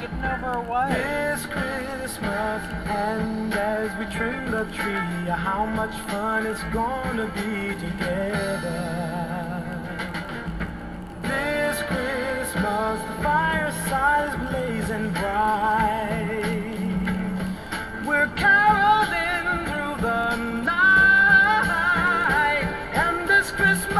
getting over what? This Christmas, and as we trim the tree, how much fun it's gonna be together. This Christmas, the fireside is blazing bright. We're caroling through the night, and this Christmas.